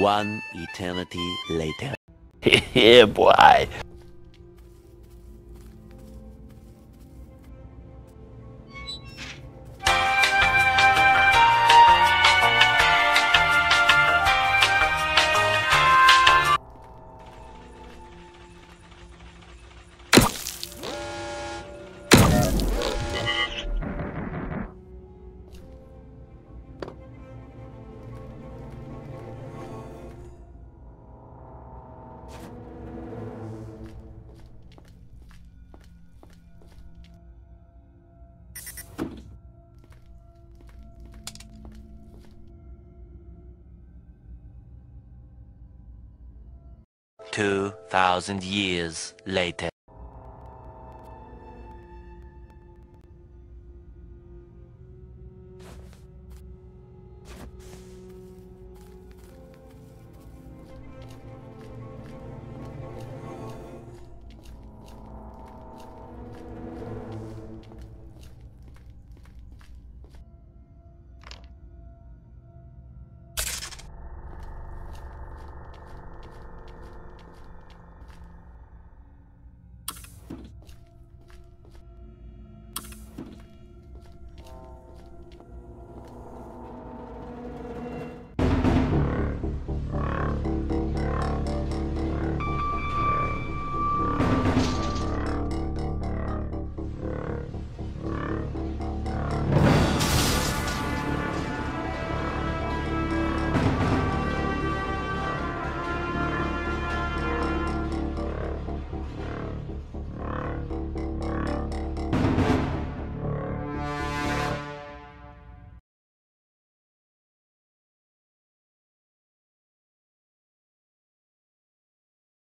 One eternity later. yeah, boy. Two thousand years later.